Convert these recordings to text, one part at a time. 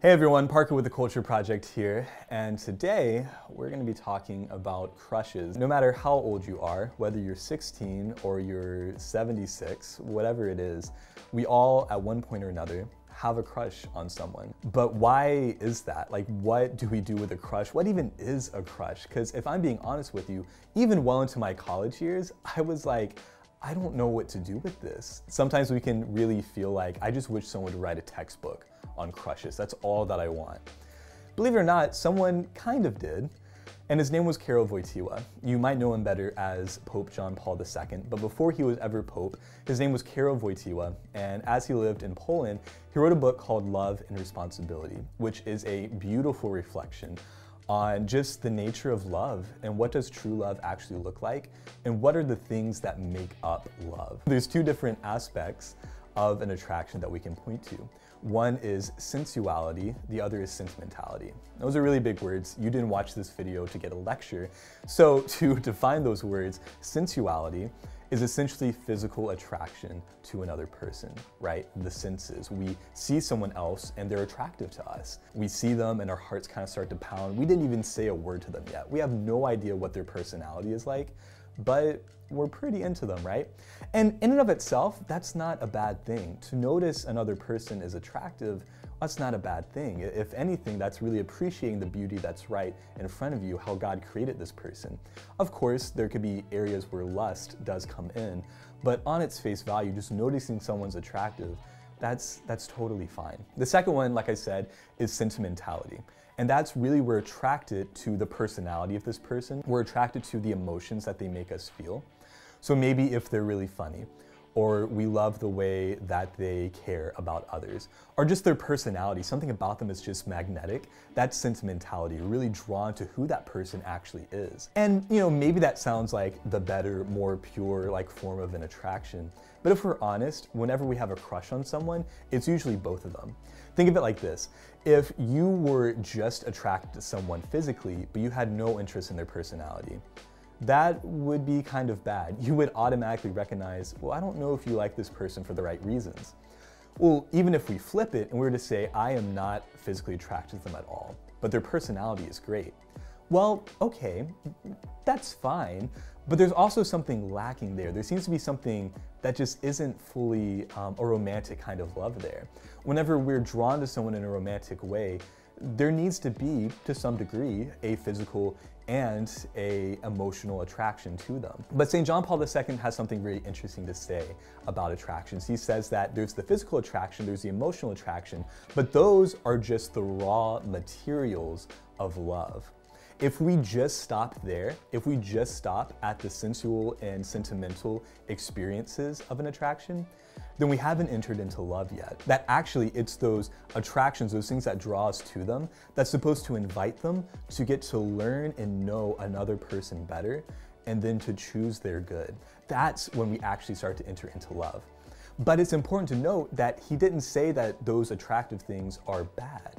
Hey everyone, Parker with the Culture Project here, and today we're going to be talking about crushes. No matter how old you are, whether you're 16 or you're 76, whatever it is, we all at one point or another have a crush on someone. But why is that? Like, what do we do with a crush? What even is a crush? Because if I'm being honest with you, even well into my college years, I was like, I don't know what to do with this. Sometimes we can really feel like, I just wish someone would write a textbook on crushes. That's all that I want. Believe it or not, someone kind of did. And his name was Karol Wojtyła. You might know him better as Pope John Paul II, but before he was ever Pope, his name was Karol Wojtyła, and as he lived in Poland, he wrote a book called Love and Responsibility, which is a beautiful reflection on just the nature of love and what does true love actually look like and what are the things that make up love. There's two different aspects of an attraction that we can point to. One is sensuality, the other is sentimentality. Those are really big words. You didn't watch this video to get a lecture. So to define those words, sensuality is essentially physical attraction to another person, right? The senses. We see someone else and they're attractive to us. We see them and our hearts kind of start to pound. We didn't even say a word to them yet. We have no idea what their personality is like, but we're pretty into them, right? And in and of itself, that's not a bad thing. To notice another person is attractive, that's not a bad thing. If anything, that's really appreciating the beauty that's right in front of you, how God created this person. Of course, there could be areas where lust does come in, but on its face value, just noticing someone's attractive, that's, that's totally fine. The second one, like I said, is sentimentality. And that's really we're attracted to the personality of this person. We're attracted to the emotions that they make us feel. So maybe if they're really funny, or we love the way that they care about others, or just their personality, something about them is just magnetic. That sentimentality, really drawn to who that person actually is. And you know, maybe that sounds like the better, more pure like form of an attraction. But if we're honest, whenever we have a crush on someone, it's usually both of them. Think of it like this. If you were just attracted to someone physically, but you had no interest in their personality, that would be kind of bad. You would automatically recognize, well, I don't know if you like this person for the right reasons. Well, even if we flip it and we were to say, I am not physically attracted to them at all, but their personality is great. Well, okay, that's fine, but there's also something lacking there. There seems to be something that just isn't fully um, a romantic kind of love there. Whenever we're drawn to someone in a romantic way, there needs to be, to some degree, a physical and a emotional attraction to them. But St. John Paul II has something really interesting to say about attractions. He says that there's the physical attraction, there's the emotional attraction, but those are just the raw materials of love. If we just stop there, if we just stop at the sensual and sentimental experiences of an attraction, then we haven't entered into love yet. That actually it's those attractions, those things that draw us to them, that's supposed to invite them to get to learn and know another person better and then to choose their good. That's when we actually start to enter into love. But it's important to note that he didn't say that those attractive things are bad.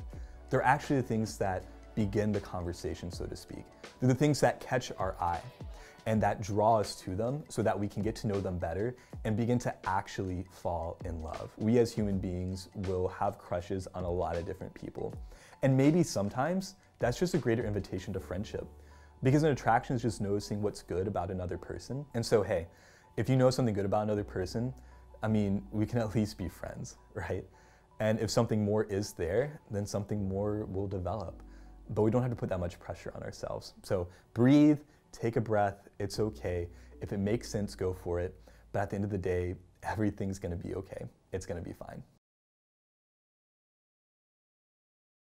They're actually the things that begin the conversation, so to speak. They're the things that catch our eye and that draw us to them so that we can get to know them better and begin to actually fall in love. We as human beings will have crushes on a lot of different people. And maybe sometimes that's just a greater invitation to friendship because an attraction is just noticing what's good about another person. And so, hey, if you know something good about another person, I mean, we can at least be friends, right? And if something more is there, then something more will develop but we don't have to put that much pressure on ourselves. So breathe, take a breath, it's okay. If it makes sense, go for it. But at the end of the day, everything's gonna be okay. It's gonna be fine.